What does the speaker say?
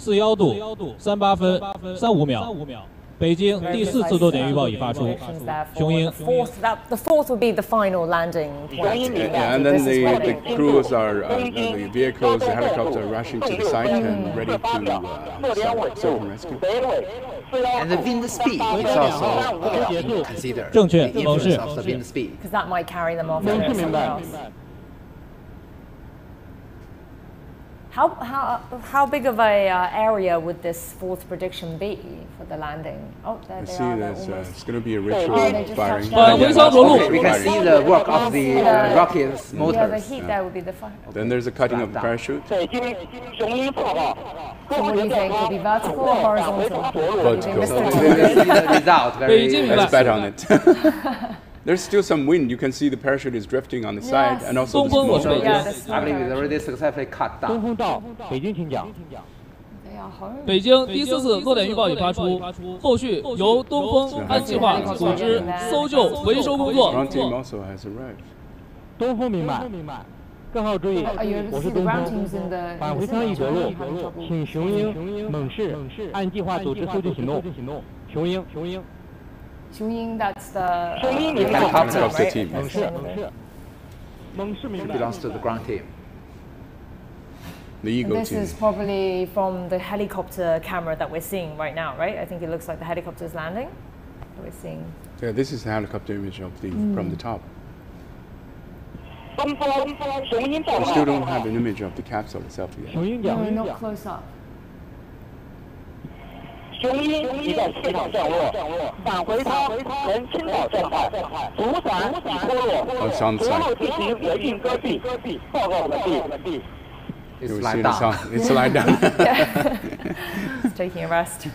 四幺度，三八分，三五秒。北京第四次多点预报已发出。雄鹰。Fourth, that, the fourth would be the final landing point. Yeah, and then the, the crews are, uh, the vehicles, the helicopter are rushing to the site and ready to uh, start search and rescue. And the wind speed is also uh, considered. 正确某事 influence of the wind speed. Because that might carry them off to somewhere How, how, how big of a uh, area would this fourth prediction be for the landing? Oh, there I they see are. There's, uh, it's going to be a ritual yeah, firing. Well, yeah. we can see the work of the uh, rocket's motors. Yeah, the heat, that would be the. Then there's a cutting of the parachute. What do you think? will be vertical or horizontal? Vertical. That's bet on it. There's still some wind. You can see the parachute is drifting on the side Yes. and also the 东风我 smoke. 说 Yeah, 的 the I believe it's already successfully cut down. 风到，北京请讲。They are home. 北京第四次多点预报已发出，后续由东风按计划组织搜救维修工作.东风明白。各号注意，Are you able 我是东风返回已 center? 着陆请雄鹰、猛士按计划组织搜救行动。雄鹰，雄鹰，Ying, that's the. the captain of the right? He belongs to the ground team. The Eagle this team. is probably from the helicopter camera that we're seeing right now, right? I think it looks like the helicopter is landing. We're seeing. Yeah, this is the helicopter image of the mm. from the top. We still don't have an image of the capsule itself yet. No, not close up. 雄鹰已在现场降落，返回舱呈倾倒状态，主伞已脱落， It's on 着 site. 陆进行稳定遮蔽，报告完毕。 It's You will lying see the down. sound. It's lying down. It's taking a rest.